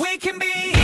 We can be